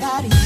about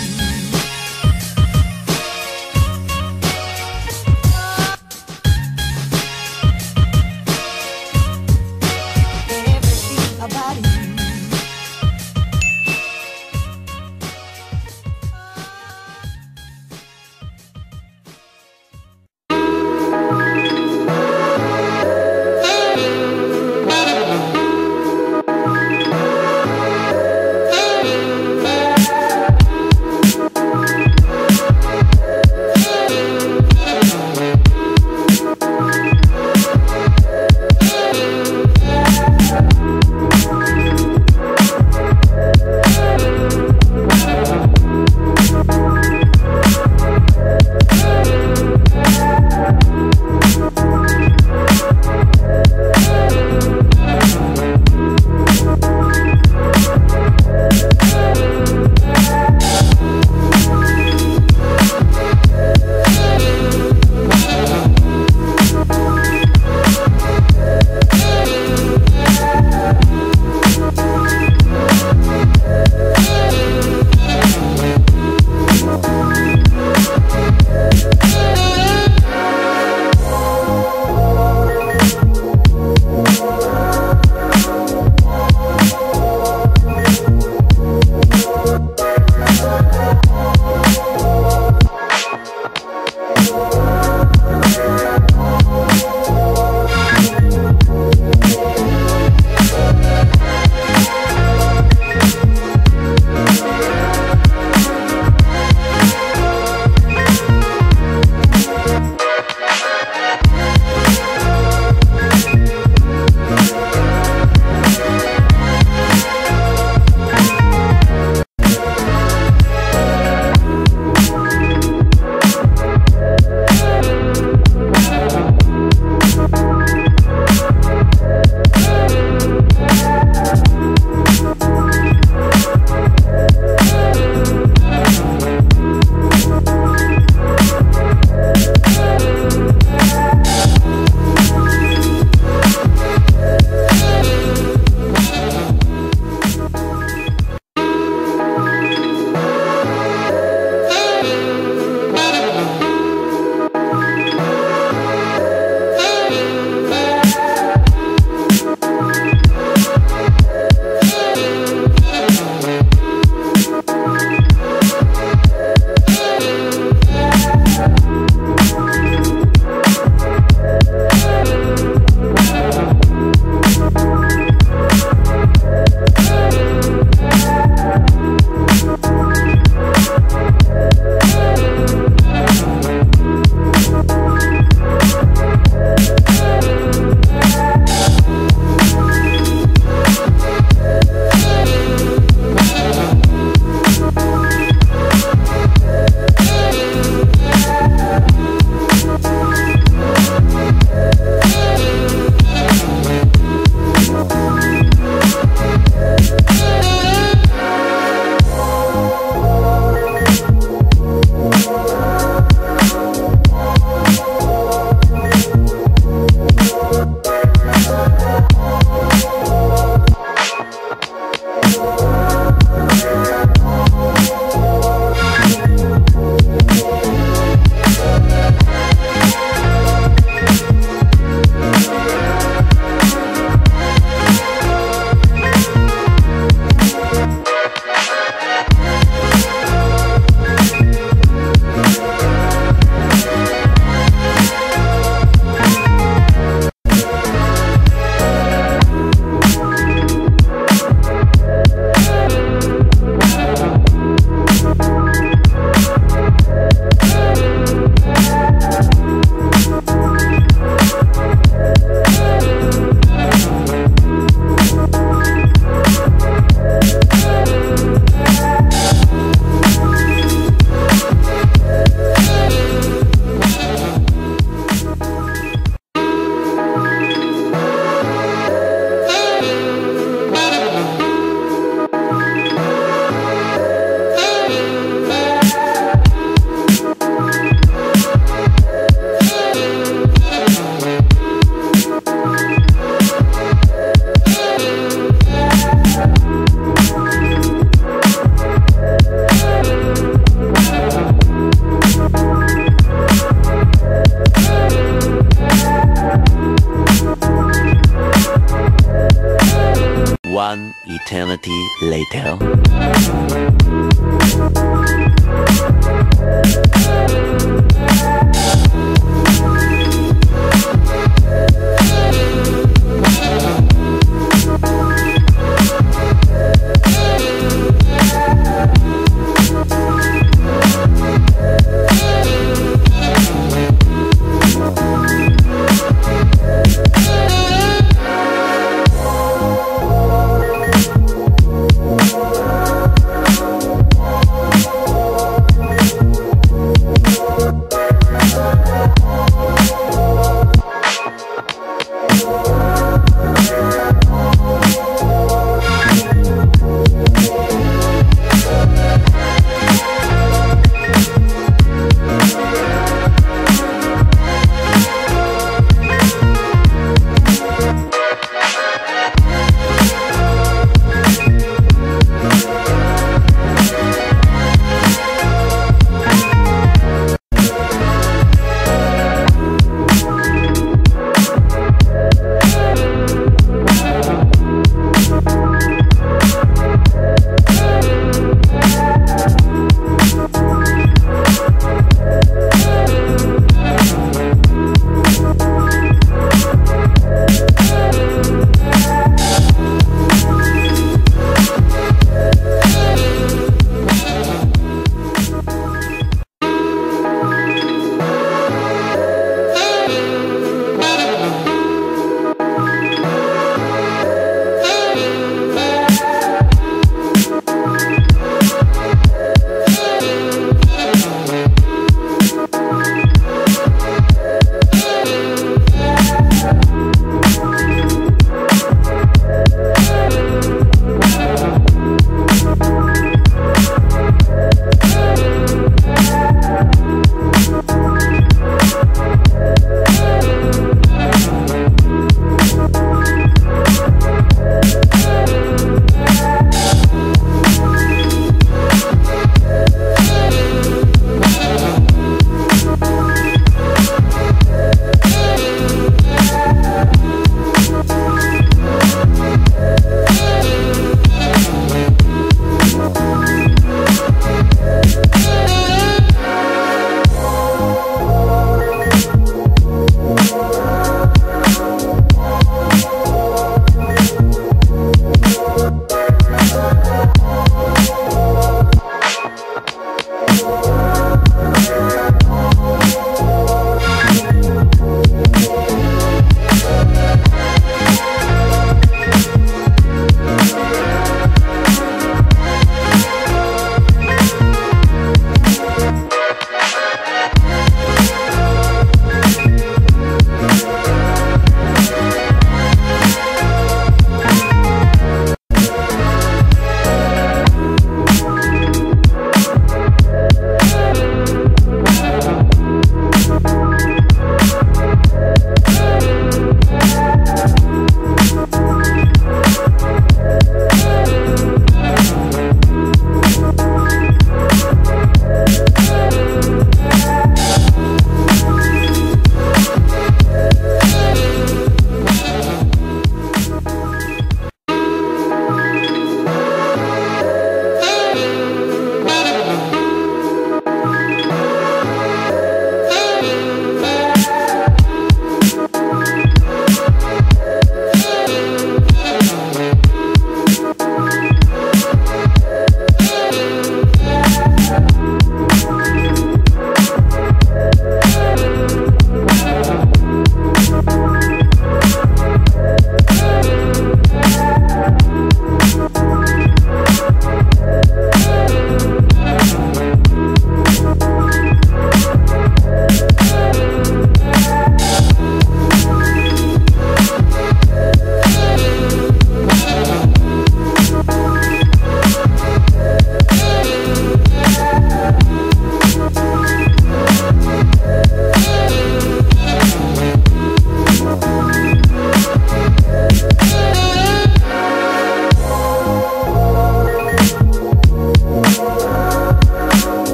later.